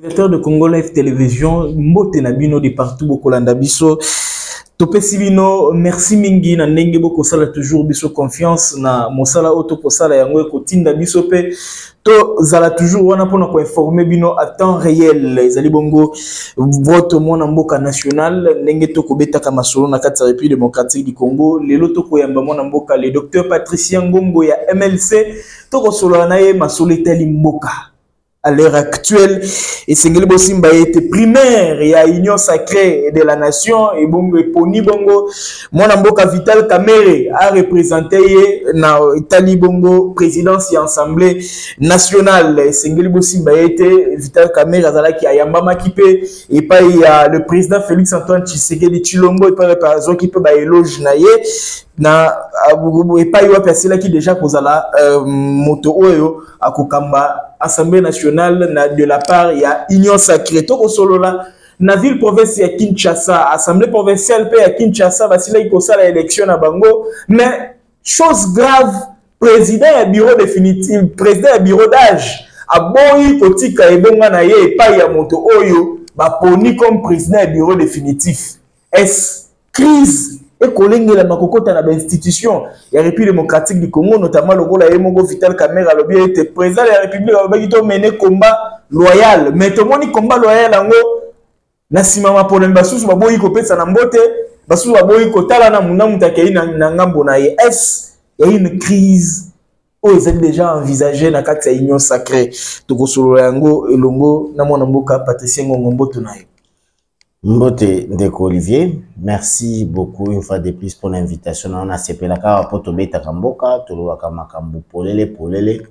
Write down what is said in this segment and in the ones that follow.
directeur de Congo Live Télévision mbote na bino de partout bokolanda biso. Topesi bino merci mingi na ndenge bokosala toujours biso confiance na mosala oyo tokosala yango ekotinda biso mpe. Tozala toujours wana mpona koinforme bino à temps réel. Ezali bongo votre mwana mboka national ndenge tokobetaka masolo na kati république démocratique du congo. Lelo tokoyamba mwana mboka le docteur patricien ngongo ya mlc tokosolola na ye masolo etali mboka à l'heure actuelle. Esengeli bosimba ete primaire ya union sacrée de la nation. Ebongo eponi bongo. Mwana mboka vital kamere arepresente ye na etali bongo présidence ya assemblée nationale. Esengeli bosimba ete vital kamere azalaki ayambamaki mpe epai ya le président félix antoine tshisekedi tshilombo epai epai azwaki mpe baeloge na ye na epai wapi asilaki déjà kozala uh, moto oyo akokamba assemblée nationale na de la part ya union sacrée tokosolola na ville province ya kinshasa assemblée provinciale mpe ya kinshasa basilaki kosala élection na bango. Mais chose grave président ya bureau définitive président ya bureau d'âge aboyi kotika ebonga na ye epai ya moto oyo baponi comme président ya bureau définitif. Est crise ekolengelama kokɔta na bainstitution ya république démocratique du congo notamment lokola ye moko vital camera alobi ete président ya république alobaki tomene combat loyal mais tomoni combat loyal yango na nsima mapolemi basusu baboyi kopesa na mbote basusu baboyi kotala na munda mutu akei na ngambo na ye est ya une crise oyo ezali déjà envisage na kati ya union sacré tokosolola yango elongo na mwana mboka patricien ngongo mboto na ye mbote ndeko olivier merci beaucoup une fois de plus pour l'invitation na wana asepelaka po tobetaka mboka tolobaka makambo polele polele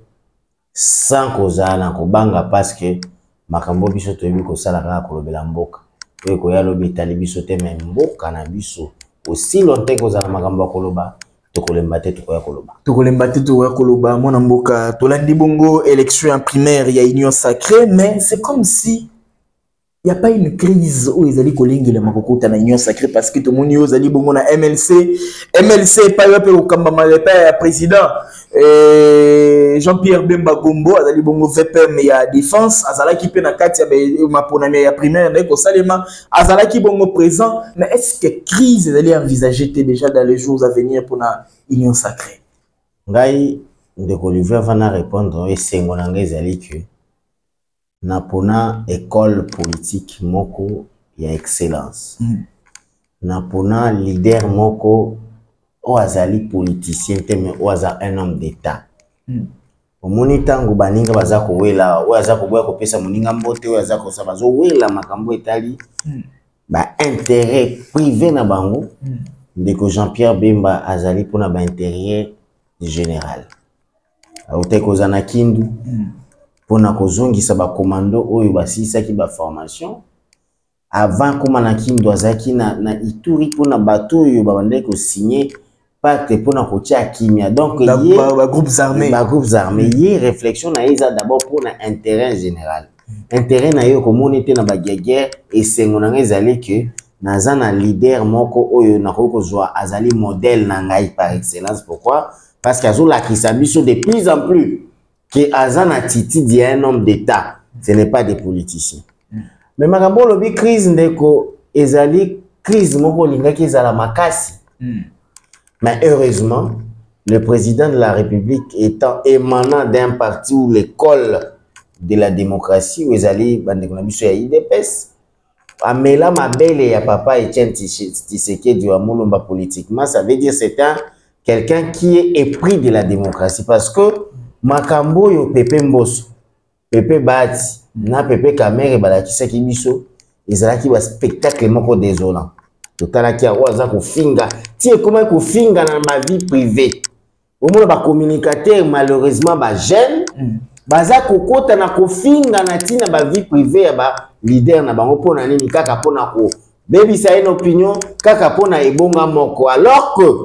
sans kozala kobanga parce que makambo biso toyebi kosala kaka kolobela mboka oyo koya lobi etali biso te me mboka na biso aussi longtemps kozala makambo ya koloba tokolemba te tokoya koloba tokolemba te tokoya koloba mwana mboka tolandi bongo élection primaire ya union sacrée mais c'est comme si y a pas une crise oyo ezali kolengelama kokota na union sacrée parce que tomoni oyo ozali bongo na mlc mlc epai wape kokambama epai ya président. Jean-pierre bemba gombo azali bongo vpm ya défense. Azalaki mpe na kati ya maponami ya primaire ndenge kosalema. Azalaki bongo présent. Mais est ce que crise ezali envisagé te déjà dans les jours à venir mpona union sacrée? Ngai ndeko olivier avant na répondre esengo na ngai ezali ke na mpona école politique moko ya excellence mm. leader moko oyo azali politicien te oyo aza un homme d'état mm. omoni ntango baninga baza kowela oyo aza koboya kopesa moninga mbote oyo aza kosala bazowela makambo etali mm. privé na bango mm. ndeko jean-pierre bemba azali mpona baintérêt général autaki koza na kindu mm. Mpona kozongisa bakomando oyo basilisaki baformation avant koma na kindu azalaki na, na ituri mpona bato oyo babandaki kosigne pacte mpona kotia kimia. Donc bagroupes armés armés ye réflexion na ye eza d'abord mpona intérêt général. Intérêt na ye okomoni te na baguerguerre esengo na ngai ezali ke naza na leader moko oyo nakoki kozwa azali modèle na ngai par excellence. Pourquoi? Parce que azolakisa biso de plus en plus que aza na attitude ya un homme d'état ce n'est pas des politiciens. Mais makambo olobi crise ndeko ezali crise moko ezala makasi. Mm. mais heureusement le président de la république étant émanant d'un parti où l'école de la démocratie oyo ezali bandeko na biso ya idps amela mabele ya papa etienne tisekedi wa molomba politiquement ça veut dire c'est un quelqu'un qui est épris de la démocratie. Parce que makambo oyo pepe mboso pepe bati na pepe kamere balakisaki biso ezalaki baspectacle moko désolant. Totalaki yango aza kofinga ti ekomaki kofinga na bavie privé omona bacommunicateur malheureusement bajeune mm. baza kokota na kofinga na ntina bavie privé ya balider na bango mpona nini kaka mpona kobebisa ye na opinion kaka mpona ebonga moko. Alors que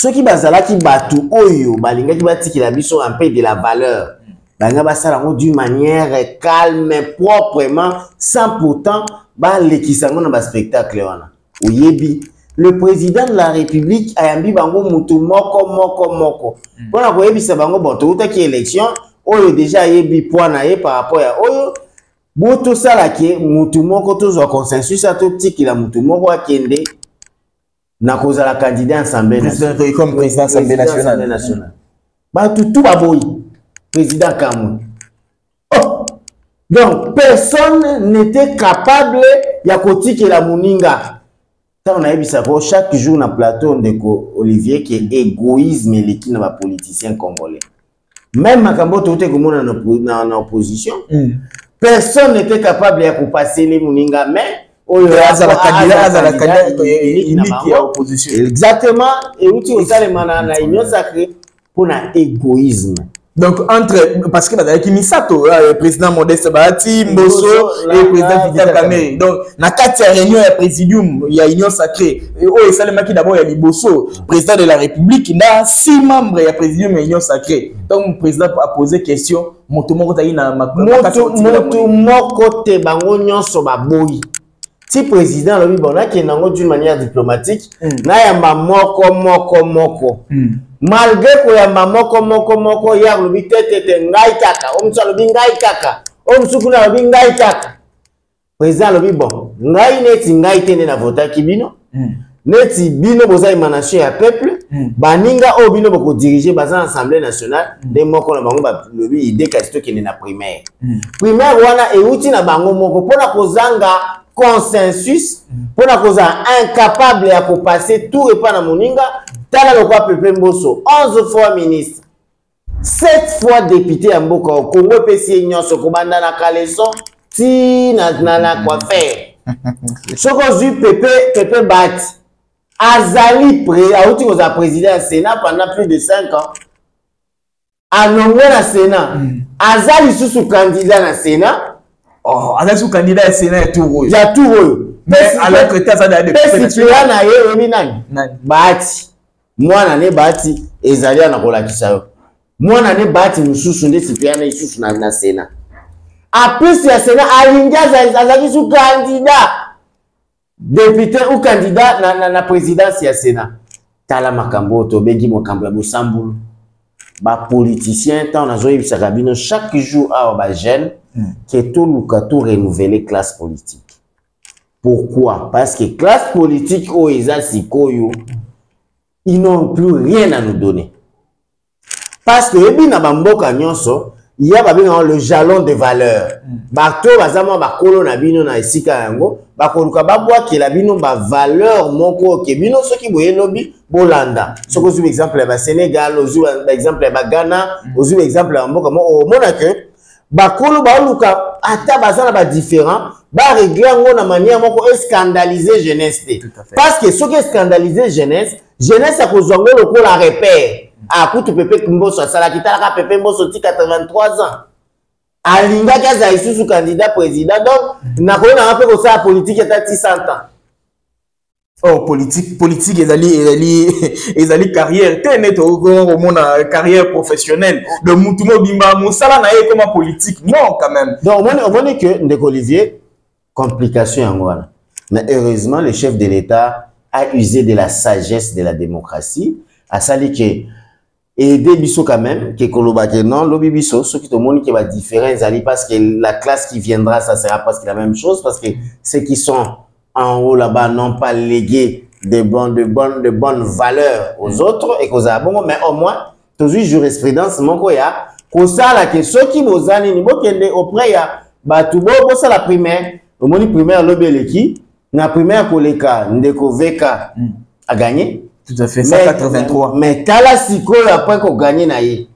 soki bazalaki bato oyo balingaki batikela biso un peu de la valeur. Balinga basala yango d'une manière calme proprement sans pourtant balekisa yango na baspectacle wana. Oyebi le président de la république ayambi bango motu moko moko moko. Mpona koyebisa bango bon toutaki élection? Oyo déjà ayebi poids na ye par rapport ya oyo bo tosala ke mutu moko tozwa consensus ya totikila mutu moko akende na kozala candidat assemblée Président- comme président assemblée nationale. nationale bato tu baboyi président kamwe oh. donc personne n'était capable ya kotikela moninga ntango nayebisaka chaque jour na plateau ndeko olivier ke égoïsme eleki na bapoliticien congolais même makambo touti komona na, oppo- na, na opposition Mm. personne n'était capable ya kopasele moninga mais oyo azala candidat azala ya opposition. Exactement euti kosalema na na union sacré mpona égoïsme. Donc entre parce que bazalaki misato président modeste bahati mboso et président Vital kamere donc na kati ya réunion ya présidium ya union sacré oyo esalemaki d'abord ya liboso président de la république na six membres ya présidium ya union sacré donc président a posé question moto moko na motu moninga. moko te bango nyonso baboyi ti président alobi bon nakende yango d'une manière diplomatique Mm. nayamba moko moko moko. Mm. malgré koyamba moko moko moko ye alobi te te te ngai kaka. O mosusu alobi ngai kaka. O mosusu kuna alobi ngai kaka. Président alobi bon ngai neti ngai te nde navotaki bino. Mm. neti bino boza émanation ya peuple. Baninga oyo bino bokodirige baza na assemblée nationale. Nde moko na bango balobi ide kasi tokende na primaire. Primaire wana euti na bango moko mpona kozanga consensus mpona kozala incapable ya kopase tour epa na moninga tala lokwa pepe mboso 11 fois ministre 7 fois député ya mboka oyo kongo epesi ye nyonso kobanda na kaleson ti na, coiffere soki ozwi pepe pepe bati azali auti kozala président ya sénat pendant plus de 5 ans alongwe na sénat aza lisusu candidat na sénat Oh, azali su candidat ya sénat ya tour oyo. Ya tour oyo. Te aza na ye oyebi nani? Bahati. Mwana ne bahati ezali ya na kolakisa yo. Mwana ne bahati mosusu nde suppléant na lisusu na, na sénat. Apres ya sénat alingi aza- azalaki su candidat. Député ou candidat na, na, na présidence ya sénat. Tala makambo oyo tobengi makambo ya bosambulu. Bapoliticien ntango nazoyebisaka bino chaque jour awa bajeune Mm. ke toluka to renouveler classe politique. Pourquoi? Parce que classe politique oyo eza sikoyo ils n'ont plus rien à nous donner. Parce que oyebi na bamboka nyonso ya babengaka le jalon de valeur bato baza mwa bakolo na bino na esika yango bakoluka babwakela bino bavaleur moko oke bino soki boye lobi bolanda. Soki ozwi baexemple ya basénégal ozwi baexemple ya bagana ozwi baexemple ya bamboka moko omona ke bakolo baoluka ata baza na badifférent baregle yango na manière moko escandalize jeunesse te. Parce que soki escandalize jeunesse jeunesse akozwa ngo lokola repère. Akutu pepe mboso asalaki talaka pepe mboso ti 83 ans. Alingaki azala lisusu candidat président donc nakoyonanga mpe kosala politike ata ti 100 ans oh politique politique ezali ezali ezali carrière. Te nde tokoki komona carrière professionnelle. De mutu mobimba mosala na ye ekoma politique non quand même. Donc omoni omoni ke ndeko olivier complication yango wana. Mais heureusement le chef de l'état a usé de la sagesse de la démocratie. Asali ke aider biso quand même ke koloba ke non lobi biso soki tomoni ke badifférent ezali parce que la classe qui viendra ça sera presque la même chose parce que ceux qui sont en haut là-bas n'ont pas légué de bonnes de bonnes de bonnes valeurs aux autres et kozala bongo mais au moins tozwi jurisprudence moko ya. Kosala ke soki boza nini bokende auprès ya. Bato bo bosala primaire. Omoni primaire lobi eleki na primaire koleka ndeko veka Mm. aganye tout à fait mais, 183 mais tala sikoyo après koganye na ye.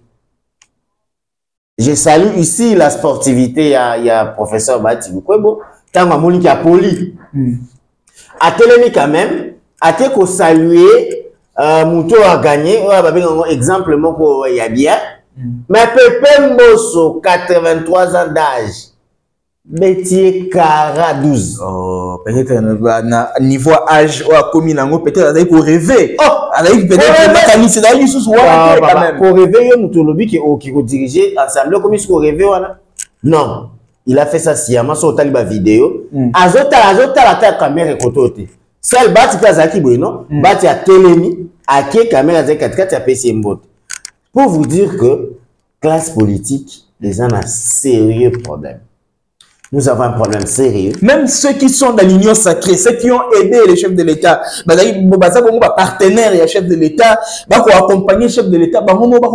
Je salue ici la sportivité ya, ya professeur bati lukwebo ntango amoniki apoli Mm. Atelemi quand même ate kosalue uh, moto oyo aganye oyo babengango exemple moko ya bien Mm. mais pepe mboso 83 ans d'âge. Betie kara 12 Oh, peut-être na, niveau âge oyo akomi nango peut-être azali korêve Oh, azali peut-être ezali lisusu wana quand même. koreve yo moto olobi ke okoki kodirige assemblée okomi soki koreve wana? Non il a fait ça sciemment so otali bavideo Mm. azotala azotala ata camere ekoto te sel bati mpe azalaki boye no bati atelemi akie camere azali katikati apesi ye mbote. Pour vous dire que classe politique eza na sérieux problème nous avons un problème sérieux. Même ceux qui sont dans l'union sacrée, ceux qui ont aidé les chefs de l'État, partenaires et chefs de l'État, bah accompagner le chef de l'État, bah comment bah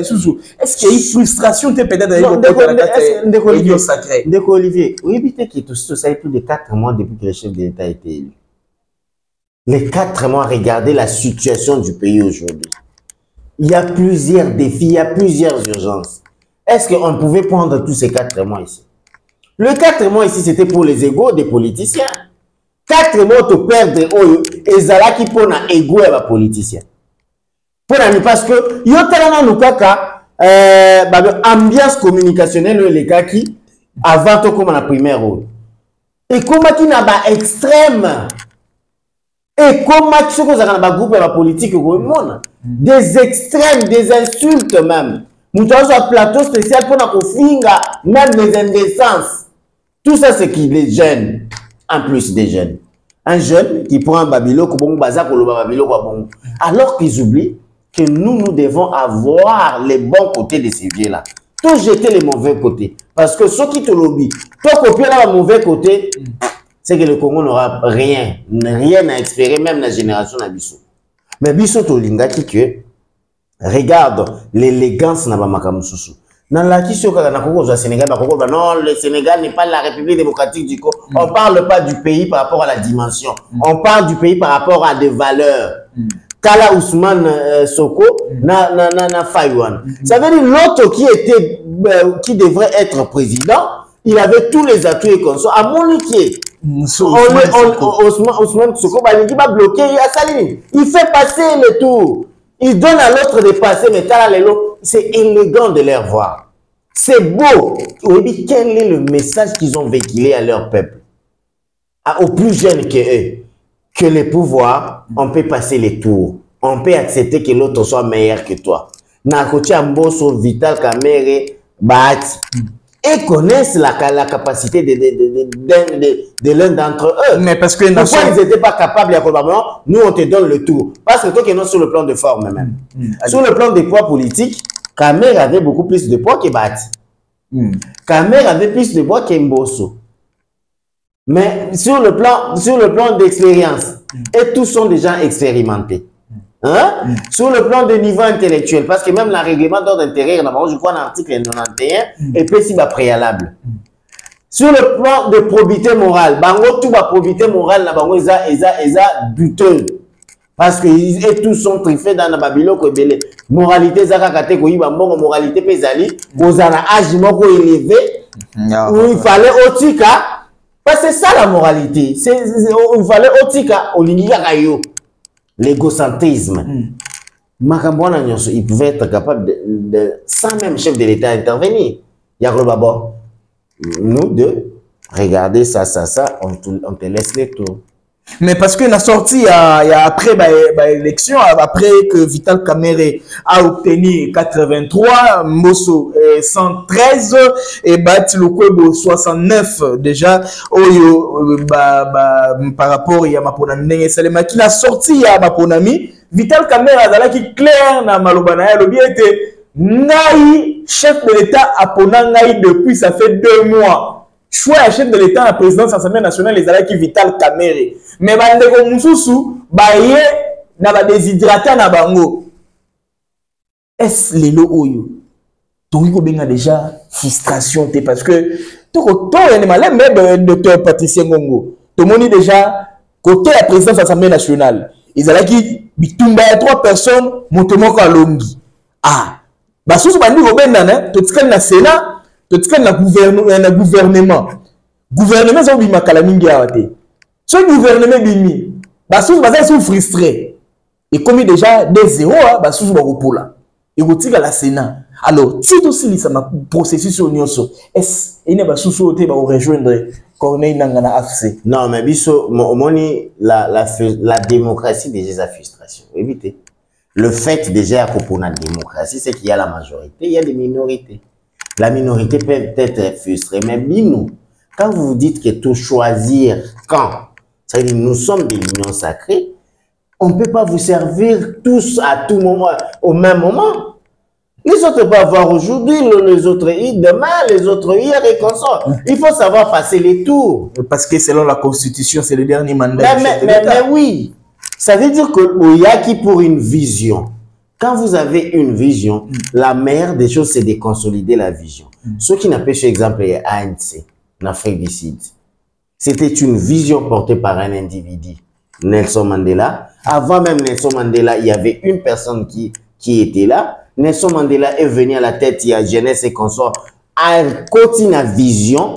Est-ce qu'il y a une frustration peut-être dans l'union sacrée? Ndeko Olivier, oui, évitez que tout ça plus de 4 mois depuis que le chef de l'État a été élu. Les 4 mois, regardez la situation du pays aujourd'hui. Il y a plusieurs défis, il y a plusieurs urgences. Est-ce qu'on pouvait prendre tous ces 4 mois ici? Le 4 mois ici, c'était pour les égaux des politiciens. 4 mois te perdre oyo ezalaki mpona ego ya bapoliticien mpona ni parce que yo tala nanu kaka euh, babe ambiance communicationnelle oyo elekaki avant tokóma na primaire oyo. Ekómaki na baextrême ekómaki soki ozalaka na bagroupe ya bapolitike okomona. Des extrêmes des insultes même. Moto azwa plateau spécial mpona kofinga même des indécences. Tout ça, c'est qui les jeunes, en plus des jeunes. Un jeune qui prend un babilo, alors qu'ils oublient que nous, nous devons avoir les bons côtés de ces vieux-là. Tout jeter les mauvais côtés. Parce que ceux qui te lobby, toi copier là, mauvais côté, c'est que le Congo n'aura rien, rien à espérer, même la génération d'Abisso. Mais Bisso Tolingaki que, regarde l'élégance n'a pas sénégal bakokozwa non le sénégal n'est pas la république démocratique du congo. Mm. on parle pas du pays par rapport à la dimension. Mm. on parle du pays par rapport à des valeurs. Mm. kala ousmane euh, soko mm. na, na, na, na faywan mm. ça veut dire l'autre qui était euh, qui devrait être président il avait tous les atouts et conso amoni qui Ousmane Soko. balingi ba bloqué asali il fait passer le tour. Il donne à l'autre de passer mais c'est élégant de les voir c'est beau. Quel est le message qu'ils ont véhiculé à leur peuple? À, Aux plus jeunes que eux. Que les pouvoirs, on peut passer les tours. On peut accepter que l'autre soit meilleur que toi. Nakotia Mboso, Vital Kamere, Bahati. Et connaissent la, la capacité de, de, de, de, de l'un d'entre eux. Mais parce que Pourquoi ils n'étaient pas capables, nous on te donne le tour. Parce que toi qui es non sur le plan de forme même. Mm. Sur le plan des poids politiques, Kamer avait beaucoup plus de poids que Bati. Hmm. Kamer avait plus de poids que Mbosso. Mais sur le plan, sur le plan d'expérience, hmm. et tous sont déjà expérimentés. Hmm. Hein? Mm. Sur le plan de niveau intellectuel, parce que même le règlement d'ordre intérieur, je crois, dans l'article 91, mm. est précis préalable. Mm. Sur le plan de probité morale, bango tout la probité morale, bango, eza, eza, eza, buteuse. Parce que et tous sont triffés dans na biloko ebele moralité eza kaka te koyiba mbongo moralité mpe ezali kozala age moko élevé. Où il fallait otika parce que ça la moralité. Il fallait otika olingi kaka yo l'égocentrisme. Makambo wana nyonso il pouvait être capable de, de sans même chef de l'état intervenir. Ya koloba bon nous deux regardez ça ça ça on te, on te laisse les tours mais parce que la sortie y a, après bah, bah, élection après que Vital Kamere a obtenu 83 Mosso eh, 113 et Bati Lokwebo 69 déjà oyo bah, bah, par rapport ya maponami ndenge esalemaki na sortie ya maponami Vital Kamere azalaki clair na maloba na ye alobi ete chef de l'état apona ngai depuis ça fait deux mois choix ya chef de l'état na présidence assemblée nationale ezalaki Vital Kamere me bandeko mosusu baye na badéshydrata na bango. Ese lelo oyo? Tokoki kobenga déjà frustration te parce que toyende malembe docteur patricien ngongo tomoni déjà côté ya présidence assemblée nationale ezalaki bitumba ya trois personnes moto moko alongi. Ah! Basusu bandi kobendana totikali na sénat totikali na gouvernement. Gouvernement eza kobima kala mingi awa te soki gouvernement ebimi basusu baza su frustré ekomi déjà de zéro basusu bakopola. Ekotikala sénat. Alors ti tosilisa processus oyo nyonso est ene basusu oyo te bakorejoindre corneille nanga na afc non mais biso omoni la, la, la démocratie déjà eza frustration. Oyebi te le fait déjà ya kopona démocratie c'est qu'il y a la majorité il y a des minorités la minorité peut être frustrée mais bino quand vous vous dites que tout choisir quand C'est-à-dire, nous sommes de l'union sacrée. On ne peut pas vous servir tous à tout moment, au même moment. Les autres peuvent avoir aujourd'hui, les autres demain, les autres hier et consort. Il faut savoir passer les tours. Parce que selon la Constitution, c'est le dernier mandat. Mais, mais, oui, ça veut dire que il y a qui pour une vision. Quand vous avez une vision, la meilleure des choses, c'est de consolider la vision. Ce qui n'a pas fait exemple est ANC, en Afrique du Sud. C'était une vision portée par un individu, Nelson Mandela. Avant même Nelson Mandela, il y avait une personne qui, qui était là. Nelson Mandela est venu à la tête, il y a jeunesse et consort. Côté de la vision,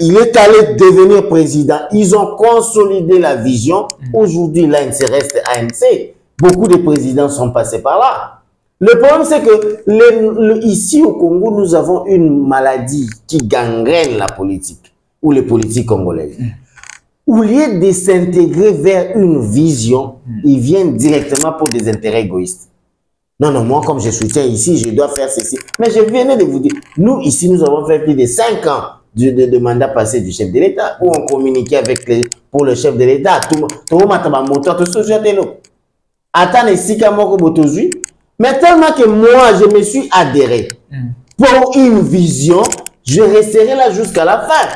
il est allé devenir président. Ils ont consolidé la vision. Aujourd'hui, l'ANC reste ANC. Beaucoup de présidents sont passés par là. Le problème, c'est que le- le- ici au Congo, nous avons une maladie qui gangrène la politique ou les politiques congolaises. Au lieu de s'intégrer vers une vision, ils viennent directement pour des intérêts égoïstes. Non, non, moi, comme je soutiens ici, je dois faire ceci. Mais je venais de vous dire, nous, ici, nous avons fait plus de 5 ans de, mandat passé du chef de l'État, où on communiquait avec pour le chef de l'État. Tout le monde tout ce genre de l'eau. Attends, ici, moko botozui. Mais tellement que moi, je me suis adhéré pour une vision, je resterai là jusqu'à la fin.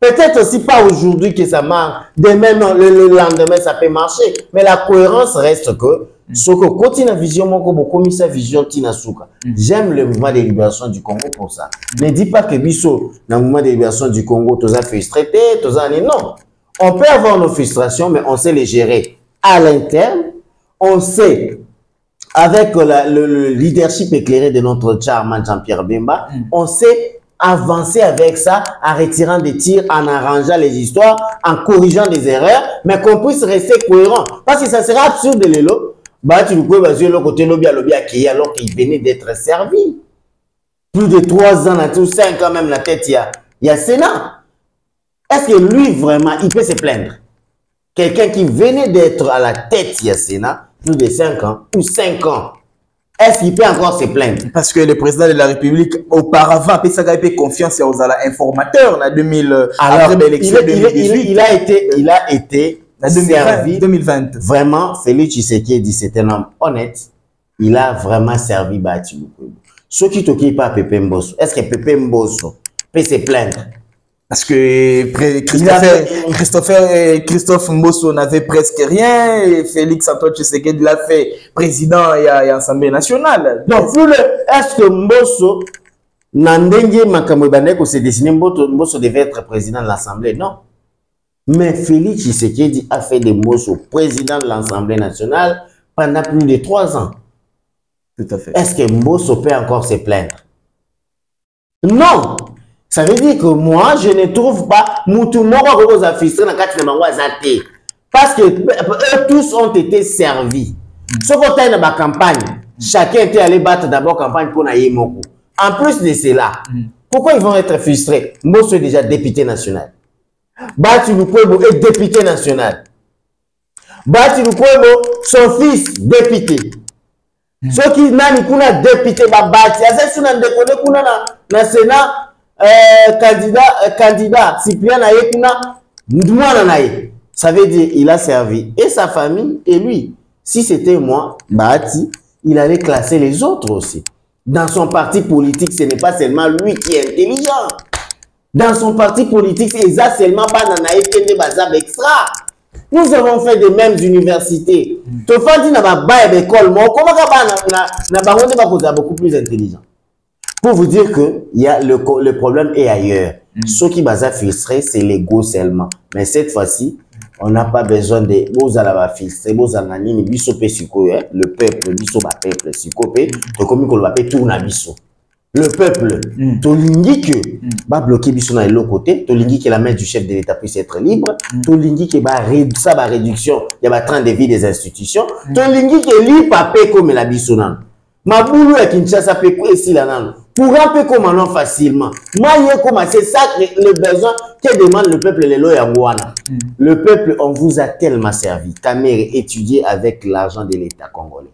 Peut-être aussi pas aujourd'hui que ça marche. Demain, non, le, le lendemain, ça peut marcher. Mais la cohérence reste que ce que continue la vision, mon comme comme sa vision Tina Souka. J'aime le mouvement de libération du Congo pour ça. Ne dis pas que dans le mouvement de libération du Congo, tous a frustré, tous a non. On peut avoir nos frustrations, mais on sait les gérer à l'interne. On sait avec la- le, le leadership éclairé de notre charmant Jean-Pierre Bemba, on sait avancer avec ça en retirant des tirs, en arrangeant les histoires, en corrigeant des erreurs, mais qu'on puisse rester cohérent. Parce que ça serait absurde de l'élo. Bah, tu peux passer le côté lobby à lobby à qui alors qu'il venait d'être servi. Plus de trois ans, là, tout cinq ans même la tête, il y a, il y a Sénat. Est-ce que lui, vraiment, il peut se plaindre? Quelqu'un qui venait d'être à la tête, il y a Sénat, plus de 5 ans ou 5 ans, est-ce qu'il peut encore se plaindre? Parce que le président de la République, auparavant, a a confiance aux informateurs en 2000, euh, Alors, après l'élection il il est- 2018. il a été, il a été en 2020, servi. 2020. Vraiment, Félix Tshisekedi, c'est un homme honnête. Il a vraiment servi Bati. Ceux qui t'occupent pas Pepe Mbosso, est-ce que Pepe Mbosso peut se plaindre? Parce que Christopher, Christophe Mbosso n'avaient presque rien. Et Félix Antoine Tshisekedi l'a fait président et et à l'Assemblée nationale. Donc, le, est-ce que Mbosso, Nandenge Makambo Bandeko s'est dessiné, Mbosso, Mbosso devait être président de l'Assemblée Non? Mais Félix Tshisekedi a fait de Mbosso président de l'Assemblée nationale pendant plus de trois ans. Tout à fait. Est-ce que Mbosso peut encore se plaindre? Non Ça veut dire que moi, je ne trouve pas Moutou Moko Koko za frustré na kati na bango aza te. Parce que eux tous ont été servis. Ce côté dans la campagne, chacun était allé battre d'abord campagne pour Naye Moko. En plus de cela, pourquoi ils vont être frustrés? Mbosso est déjà député national. Bati Lukwebo est député national. Bati Lukwebo, son fils, député. soki nani kuna député babati azali na ndeko ne kuna na, na sénat euh, candidat, euh, candidat cyprien na ye kuna mwana na ye ça veut dire il a servi et sa famille et lui. Si c'était moi bahati il allait classer les autres aussi. Dans son parti politique ce n'est pas seulement lui qui est intelligent. Dans son parti politique eza seulement bana na ye kende baza extra. Nous avons fait des mêmes universités. Tofandi na na, na bango nde bakozala beaucoup plus intelligent pour vous dire que y a le, problème est ailleurs. Ceux qui baza frustrés c'est l'ego seulement. Mais cette fois-ci on n'a pas besoin de bozala bafiltre bozala na nini biso mpe sikoyo eh, le peuple biso bapeuple sikoyo mpe tokomi koloba mpe tour na biso. Le peuple Mm. tolingi ke babloke biso na eloko te tolingi ke la main du chef de l'état puisse être libre tolingi ke sa baréduction ya batrain de vie des institutions tolingi ke lipa mpe ekomela biso nano mabulu ya kinshasa mpe esila nano mpe ekoma non facilement c'est ça le besoin que demande le peuple lelo yango wana le peuple on vous a tellement servi kamere étudié avec l'argent de l'état congolais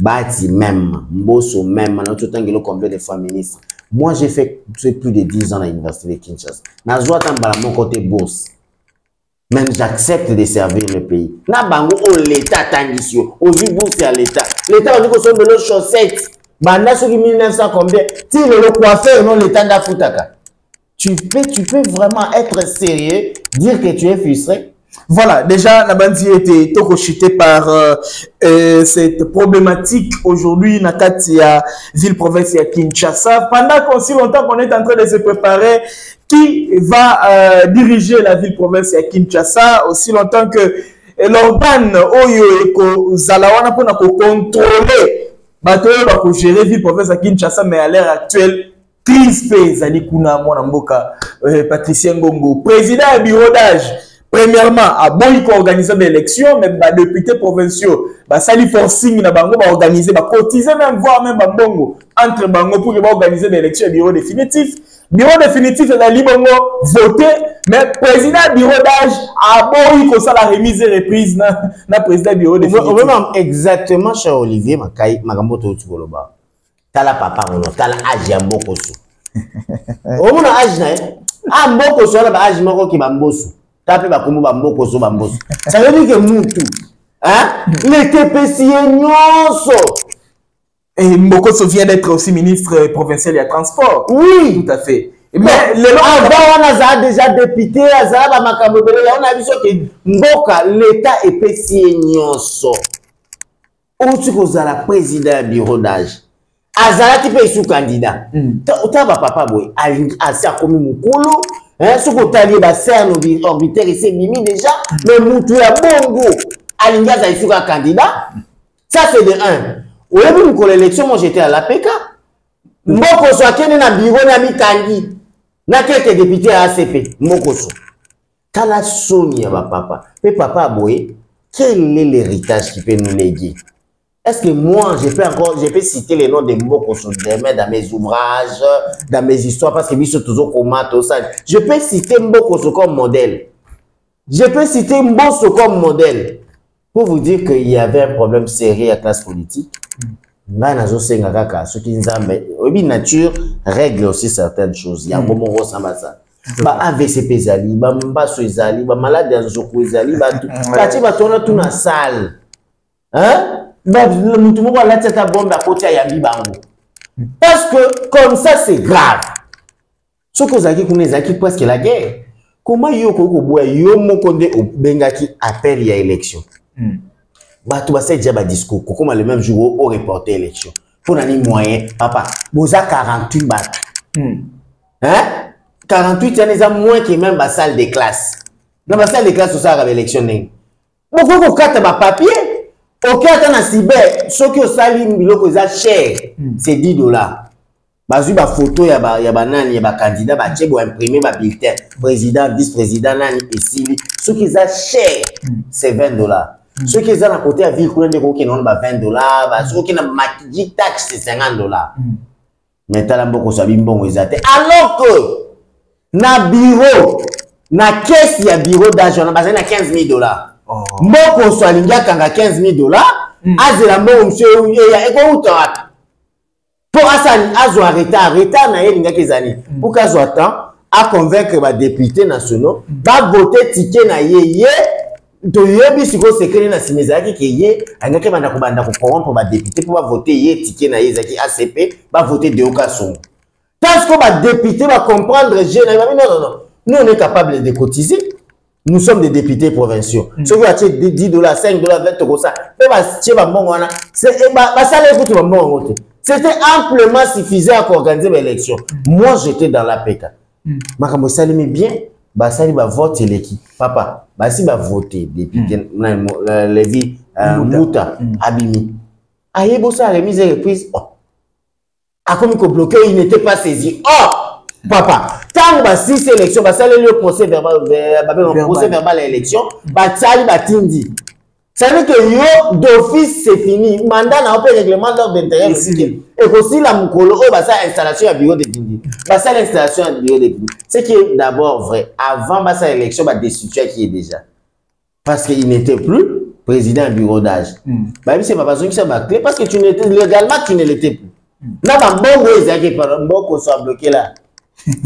Bati même, Mbosso même, tout le combien de fois ministre? Moi, j'ai fait plus de 10 ans à l'université de Kinshasa. Na joie tambala mon côté bourse. Même j'accepte de servir le pays. Na bango o l'état tandisio, au vu bourse à l'état. L'état on dit que son de chaussettes. Banda soki 1900 combien? Ti lelo coiffeur no leta nde afutaka tu peux, tu peux vraiment être sérieux dire que tu es frustré. Voilà, déjà, Nabandi était tokochité par euh, euh, cette problématique aujourd'hui, Nakati à ville-province à Kinshasa. Pendant qu'aussi longtemps qu'on est en train de se préparer, qui va euh, diriger la ville-province à Kinshasa, aussi longtemps que l'organe Oyo Eko Zalawana pour contrôler, bato oyo bakogérer ville-province à Kinshasa, mais à l'heure actuelle, crise mpe kuna mboka euh, patricien ngongo. Président ya bureau d'âge premièrement aboyi koorganize baélection mais badéputé provinciaux basali forcing na bango baorganize bacotize même voire même bambongo entre bango pour ke baorganize baélection ya bureau définitif bureau définitif ezali bongo voté mais président bureau d'âge aboyi kosala remise et reprise na, na président bureau définitif. Exactement cher olivier makai makambo touti koloba tala papa ngono tala age ya mbokoso. Omona age na ye a mbokoso wana ba age moko ke bamboso ta mpe bakombo bambokoso bamboso ça veut dire que mutu lete epesi ye nyonso Et Mbokoso vient d'être aussi ministre provincial du transport. oui. Tout à fait. Mais avant wana azala déjà député yango na biso ke mboka leta epesi ye nyonso. Outi kozala président ya bureau d'âge. Azalaki mpe esu candidat. Mm. otala bapapa boye alingi asi akomi mokolo soki otali ye baserne orbitaire esi ebimi déjà. Mais mutu ya bongo alingi esu kaka candidat. Ça c'est de un oyebi mokolo élection moi j'étais à l'apk. Mbokoso akende na biro na mikangi na keke député ya acp mbokoso tala soni ya bapapa mpe papa aboye quel est l'héritage qui peut nous léguer? Est-ce que moi je peux encore je peux citer les noms de mbokoso demain dans mes ouvrages dans mes histoires parce que biso tozokoma tosali je peux citer mbokoso comme modèle. Je peux citer mboso comme modèle pour vous dire qu'il y avait un problème sérieux à classe politique ngai nazosenga kaka soki nzambe oyebi nature règle aussi certaines choses. Yango moko osamba sa ba avc mpe ezali bambaso ezali bamalade ya nzoko ezali batie bato wana tu na salle. Motu moko alati ata bombe akoti ayambi bango parce que comme ça c'est grave. Soki ozalaki kuna ezalaki presque la guerre. Comment yo okoki koboya yo moko nde obengaki appel ya élection. Bato basali dia badiscours kokóma le même jour oreporte élection. Mpo na ni moyen papa boza 48 bato Mm. hein? 48 wana eza moins que même basalle de classe. Na basalle de classe osalaka baélection ndenge bokoki kokata bapapier oke ata na cyber soki osali biloko eza cher. C'est 10 dollars. Bazwi bafoto ya ba- ya banani ya bakandidat batie boimprime babulletin président vice président nani esili. Soki eza cher c'est 20 dollars soki eza na kote ya ville kuna nde kokokende wana ba 20 dollars soki okende makiji taxe c'est 50 dollars mais tala mbokoso abi mbongo eza te alors que na bureau na kesi ya bureau d'argent wana bazali na 15 000 dollars Oh. mbokoso alingi akanga 15 000 dollars azela mbongo monsieur eya ekouta wapi mpo azwa retard retard na ye elingaki ezali mpo ke azwa temps aconvaincre badepute nationaux bavote tike na ye ye toyebi sikoyo sekele na nsima ezalaki ke ye alingaki banda kobanda kocorrompre badepute mpo bavote ye tike na ye ezalaki acp bavote deoka songo tant que badepute bacomprendre je na ye babi non non non. Nous on est capable de cotiser. Nous sommes des députés provinciaux. Soki batie 10 dollars 5 dollars 20 tokosa mpe batie bambongo wana c'est- eh, ba- basala ekutu bambongo yango te c'était amplement suffisant ya koorganiser baélection moi j'étais dans l'apk makambo esalemi bien basali bavote eleki. Papa basi bavote député euh, levi euh, Muta. muta abimi. Ayebi osala remise reprise. Oh. akomi kobloke il n'était pas saisi. Or papa ntango basilisi élection basaleli yo procès verbal ver- babenga Verbal. procès verbal. ya élection batiali batindi ça veut dire que yo d'office c'est fini. Mandat na ope règlement d'ordre d'intérêt aussi et aussi la mukolo oh bah ça installation à bureau de Bindi bah ça l'installation à bureau de Bindi ce qui est d'abord vrai avant bah ça élection bah destitué qui est déjà. Parce qu'il n'était plus président à bureau d'âge. Mm. bah c'est pas parce que ça m'a clé parce que tu n'étais légalement tu ne l'étais plus. Mm. là bah bon gros ils ont bloqué là.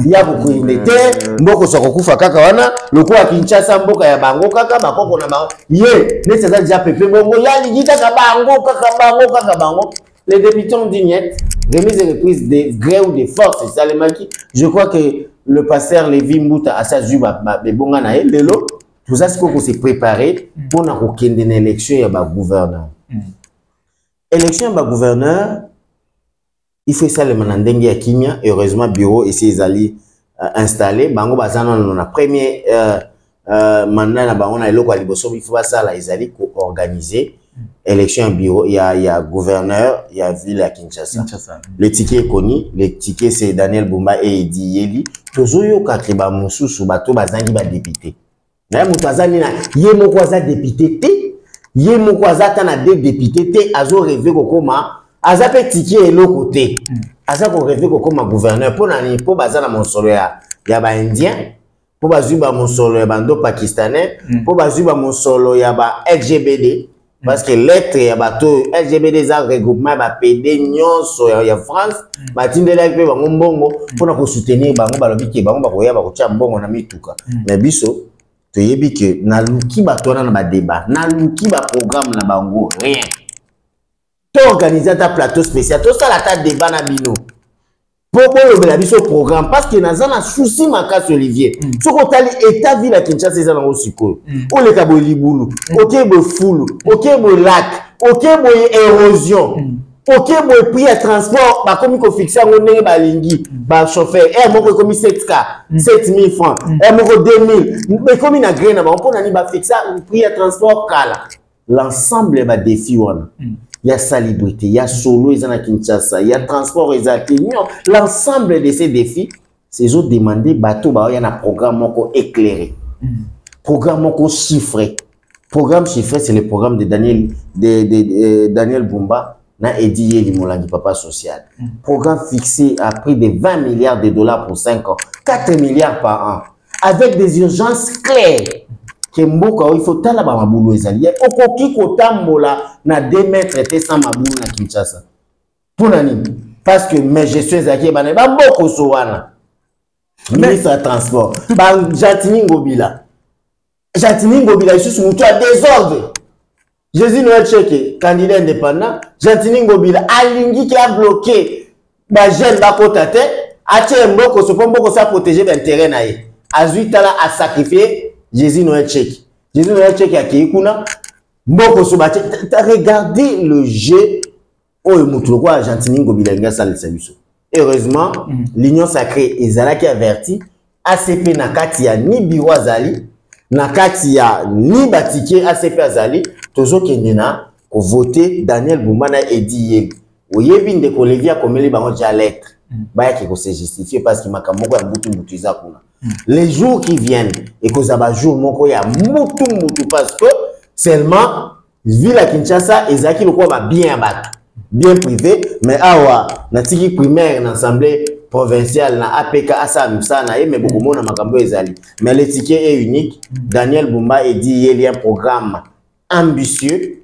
Ya kokuinde te mbokoso akokufa kaka wana lokola kinshasa mboka ya bango kaka bakoko na bango. Ye neti aza deja pepe bongo. Ya alingi kaka bango kaka bango kaka bango. Les députés ont dit niet. Remise et reprise de gré ou de force esalemaki je crois que le pasteur levi mbuta asazwi bebonga na ye lelo. Toza sikoyo kose prépare mpona kokende na élection ya bagouverneur élection ya bagouverneur il faut esalema na ndenge ya kimia. Heureusement bureau esi ezali uh, installé bango baza nano na premier uh, uh, mandat na bango na eloko ya liboso il faut basala ezali koorganiser élection ya bureau ya, ya gouverneur ya ville ya kinshasa, kinshasa. le ticket ekoni le ticket c'est daniel bumba e edi yeli. Tozoyokake bamosusu bato bazangi badepute naye moto aza nina ye moko aza depute te ye moko aza ata na de depute te azoreve kokóma aza mpe tiki eloko te. Mm. aza koreve kokóma gouverneur. Mpo na nini mpo baza na mosolo ya, ya baindien mpo bazwi bamosolo ya bando pakistanais. Mpo mm. bazwi bamosolo ya ba lgbd mm. parce que lettre ya bato oyo lgbd eza regroupement ya bapd nyonso ya, ya france. Batindelaki mpe bango mbongo. Mpona kosoutenir bango balobi ke bango bakoya bakotia mbongo na mituka. Mais biso toyebi ke naluki bato wana na badeba naluki baprogramme na bango rien toorganize ata plateau spécial tosala ata débat na bino. Mpo bolobela biso programme parce que naza na susi makasi olivier. Mm. soki otali état ville ya kinshasa eza nango sikoyo. Mm. oleka boye libulu mm. oke boye fulu oke boye lac oke boye érosion oke boye prix ya transport. Bakomi kofixe yango ndenge balingi. Bachauffeur aire moko ekomi 7k 7000 francs. Aire moko 2000 ekomi na gré na bango mpo nani bafixe prix ya transport kala. L'ensemble ya badefi wana ya salubrité ya solo eza na kinshasa. Ya transport eza te non l'ensemble de ces défis ezodemande bato baoya na programme moko éclairé. Programme moko chiffré. Programme chiffré c'est le programme de daniel, de, de, de, de daniel bumba na papa social. Programme fixé à prix de 20 milliards de dollars pour 5 ans. 4 milliards par an. Avec des urgences claires ke mboka oyo ifo tala bamabulu ezali. Ye okoki kotambola na 2 mètre te sans mabulu na kinshasa. Mpona nini? Parce que mes gestion ezalaki ebana babokoso wana ministre ya transport. Bajatini ngobila. Jatini ngobila lisusu motu ya désordre. Jésus noel cheke candidat indépendant jatini ngobila alingi ke abloke bajeune bakota te atie mbokoso mpo mbokoso aprotege baintérêt na ye. Azwi tala asacrifie Jésus Noël Tchèque. Jésus a qui kuna mboko so bache regardez le jeu oyo mutu lokwa Argentine ngobila nga salisa biso. Heureusement, mm. l'Union sacrée ezalaki averti ACP na kati ya ni biro azali na kati ya ni batike ACP azali tozokende na kovote Daniel Bumba na Edi Yeli. oyebi ndeko levi akomeli bango ja lettre mm. bayaki kose justifie parce que makambo moko ya mbutu mbutu kuna les jours qui viennent ekozala bajour moko ya mutu mutu parce que seulement ville ya kinshasa ezalaki lokola babien ya bato bien privé mais awa natiki primaire na assemblée provinciale na apk asala mosala na mais bokomona makambo ezali. Mais le est unique. Daniel bumba edi yeli un programme ambitieux.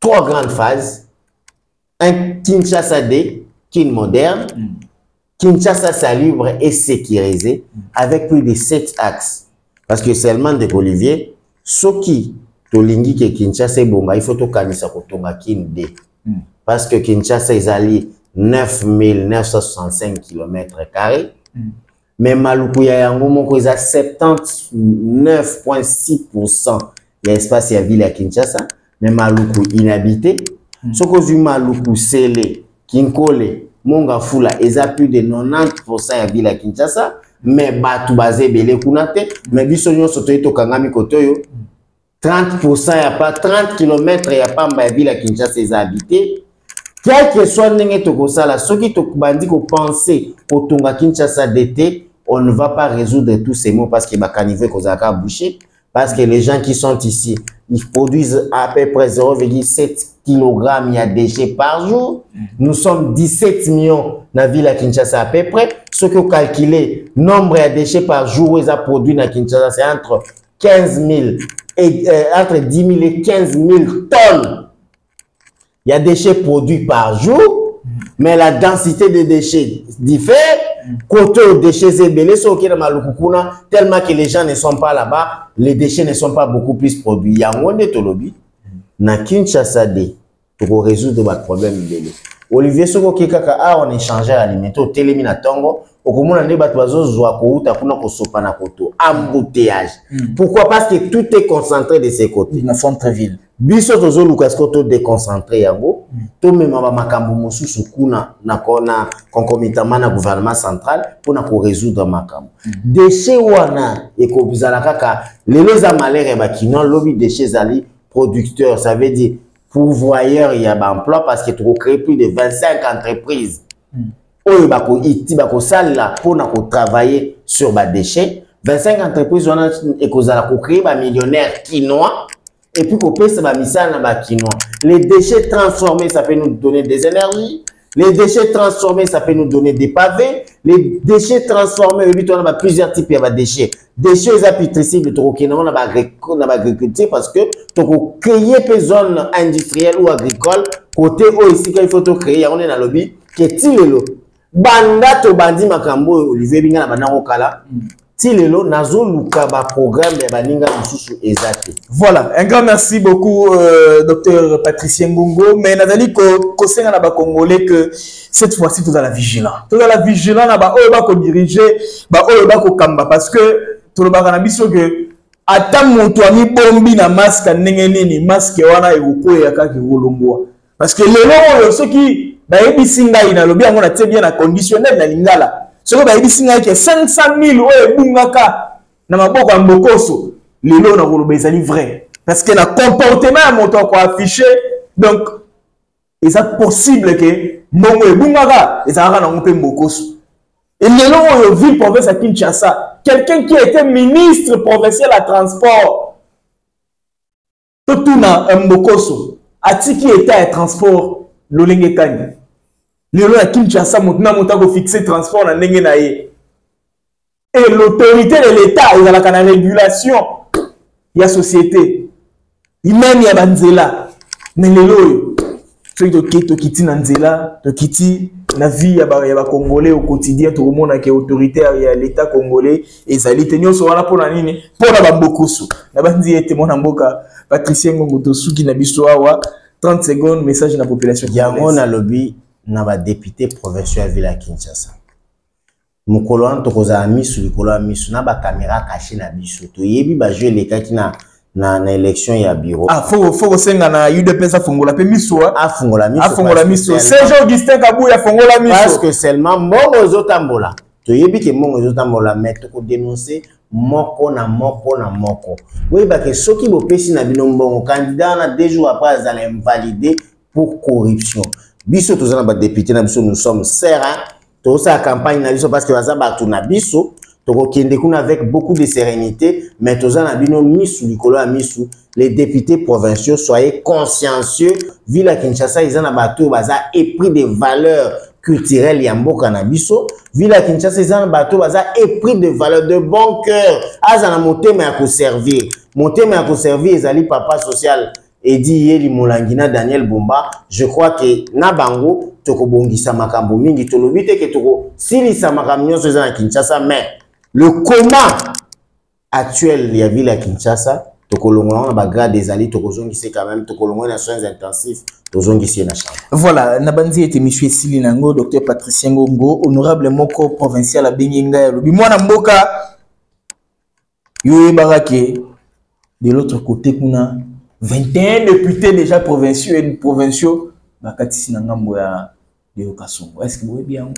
Trois grandes phases. Un kinshasa d kin moderne. Kinshasa salubre et sécurisé avec plus de sept axes. Parce que seulement de Olivier, soki tolingi ke Kinshasa ebonga, il faut tokanisa kotonga kin D. Mm. Parce que Kinshasa ezali 9965 km carrés. Mm. Mais maluku ya yango moko eza 79.6% ya espace ya ville ya Kinshasa, mais maluku inhabité. Mm. Soko ozwi maluku sele, kinkole, monga fula eza plus de 90% ya ville ya kinshasa me bato baza ebele kuna te. Me biso nyonso toyi tokangami kote oyo 30% ya pa 30 km ya pamba ya ville ya kinshasa eza habité. Quel que soit ndenge tokosala soki tobandi kopense kotonga kinshasa de te on ne va pas résoudre tous ces mots parce que bakaniveau ekozalaka bouché parce que les gens qui sont ici ils produisent à peu près 0,7 kg ya déchets par jour. Nous sommes 17 millions dans la ville de Kinshasa à peu près. Ce que vous calculez, nombre de déchets par jour, ils ont produit dans Kinshasa, c'est entre 15 000 et euh, entre 10 000 et 15 000 tonnes. Il y a déchets produits par jour, mais la densité des déchets diffère. Côté aux déchets ébélés, tellement que les gens ne sont pas là-bas, les déchets ne sont pas beaucoup plus produits. Il y a un tolobi. na kinshasa de tokorésoudre baproblème ebele olivier soki oke kaka awa na échangeur alimentaire otelemi na ntongo okomona nde bato bazozwa kouta kuna kosopa na koto. Embouteillage. Pourquoi? Parce que tout est concentré de ces côtés na centre-ville. Biso tozoluka siko todéconcentre yango? Tomema bamakambo mosusu kuna na na concomitamment na gouvernement central mpona korésoudre makambo. Déchet wana ekozala kaka. Lelo eza malere ya bakinois lobi déchet ezali producteur. Ça veut dire pourvoyeur ya baemploi parce que tokocrée plus de 25 entreprises oyo bakoiti bakosalela mpona kotravailler sur badéchet 25 entreprises wana ekozala kocrée bamillionnaire kinois et puis kopesa bamisala na bakinois les déchets transformés ça peut nous donner des énergies. Les déchets transformés ça peut nous donner des pavés. Les déchets transformés oyebi tona ba plusieurs types ya badéchets déchets. Oyo eza putricible tokokende ngo na baagric- na baagriculture parce que tokocreye mpe zone industrielle ou agricole côté oyo esika faut tocreye yango nde nalobi ke ti lelo banda tobandi makambo oyo olivier binga na banda kokala ti lelo nazoluka baprogramme ya baninga mosusu eza te Voilà, un grand merci beaucoup, euh, docteur Patricien Ngongo. Mais Nathalie, ko senga na ba Congolais que cette fois-ci, tout à la vigilance. Tout à la vigilance, na ba oyo ba ko diriger, ba oyo ba ko kamba. Parce que, tout le bagana biso que, ata moto ami bombi na masque ndenge nini, masque wana ekoko ya kaki kolongwa. Parce que lelo oyo soki bayebisi ngai na lobi yango na tie bien na conditionnel na lingala. Soki bayebisi ngai ke 500 000 oyo na maboko ya mbokoso lelo nakoloba ezali vrai. Parce que na comportement ya moto akoaffiche donc eza possible ke mbongo ebungaka ezalaka nango mpe mbokoso. Et lelo oyo ville province ya kinshasa quelqu'un qui était ministre provincial ya transport totuna mbokoso atiki etat ya transport lolenge ekani lelo na kinshasa moto na moto akofixe transport na ndenge na ye. Et l'autorité de l'état ezalaka na régulation ya société. Imene ya banzela me lelo oyo soki toke tokiti na nzela tokiti na vie ya ba- ya bacongolais au quotidien tokomona ke autorité ya- ya l'état congolais ezali te. Nyonso wana mpona nini? Mpona bambokoso na bandi ete mwana mboka patricien ngongo tosuki na biso awa 30 secondes message na population yango nalobi na badepute provinciaux ya ville ya kinshasa. Mokolo wana tokozala misu likolo ya misu na bakamera kashe na biso. Toyebi bajeu elekaki na, na, na élection ya bureau. Ah fo fo kosenga na udps afongola. Mpe miso ah. afungola miso afongola parce que miso serge augustin kabuya afongola parce miso que seulement mbongo ezotambola. Toyebi ke mbongo ezotambola mais tokodénonce moko na moko na moko. Boyebake soki bopesi na bino mbongo candidat wana deux jours après azala invalidé pour corruption. Biso toza na badepute na biso nous sommes serein tozosala campagne na parce que bato na biso. Tokokende kuna avec beaucoup de sérénité mais toza na bino misu likolo misu. Les députés provinciaux soyez consciencieux. Ville kinshasa eza na bato oyo baza épris de valeurs culturelles ya mboka na biso. Ville kinshasa eza na bato baza épris de valeurs de bon cœur. Aza na motema ya koservir. Motema ya koservir ezali papa social edi yeli molangi na daniel bomba. Je crois ke na bango tokobongisa makambo mingi. Tolobi te ke tokosilisa makambo nyonso eza kinshasa mais le comment actuel ya ville kinshasa soins intensifs. Na chambre. Voilà na bandi ete misu esili docteur patricien ngongo honorable moko provincial abengi ngai alobi. Mwana mboka yo oyebaka de l'autre côté kuna 21 députés déjà provinciaux et provinciaux bakatisi na ngambo est ce que boyebi yango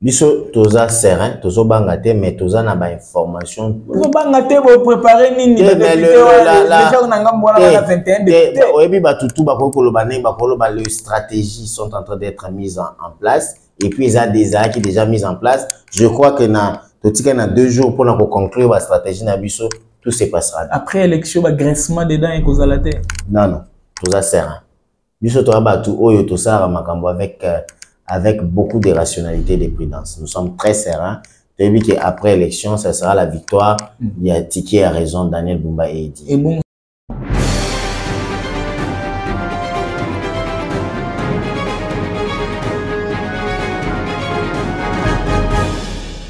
biso toza serein tozobanga te mais toza na bainformation ozobanga te boprépare nini? Te, mais le- badepute la- la- déjà na ngambo wana wana 21 députés. oyebi bato tu bakoki koloba ndenge bakoloba les stratégies sont en train d'être mises en, place. Et puis eza des ezalaki déjà mise en place. Je crois que na totikali na deux jours mpona koconclure bastratégie na biso tout se passera après élection bagrincement dedans ekozala te non non toza serein. Biso toza bato oyo tosalaka makambo avec, euh, avec beaucoup de rationalité et de prudence. Nous sommes très sereins. Toyebi ke après élection ça sera la victoire. Ya tiki ya raison daniel bumba edi ebongo